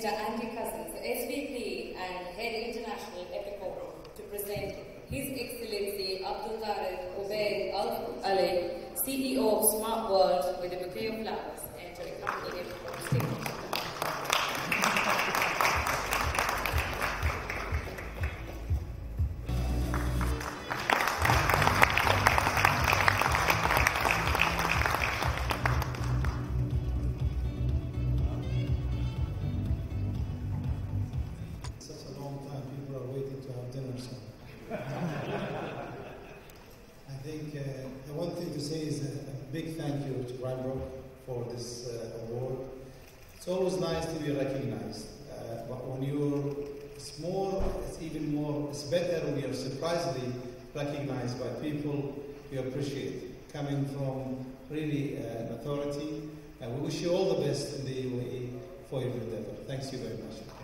Mr. Andy Cousins, SVP and Head International Epicor, to present His Excellency Abdul Tariq Obaid Al Ali, CEO of Smart World, with a bouquet of flowers. I think uh, one thing to say is a, big thank you to RheinBrücke for this uh, award. It's always nice to be recognized, uh, but when you're small, it's even more, it's better when you're surprisingly recognized by people you appreciate, coming from really uh, an authority. And we wish you all the best in the UAE for your endeavor. Thanks you very much.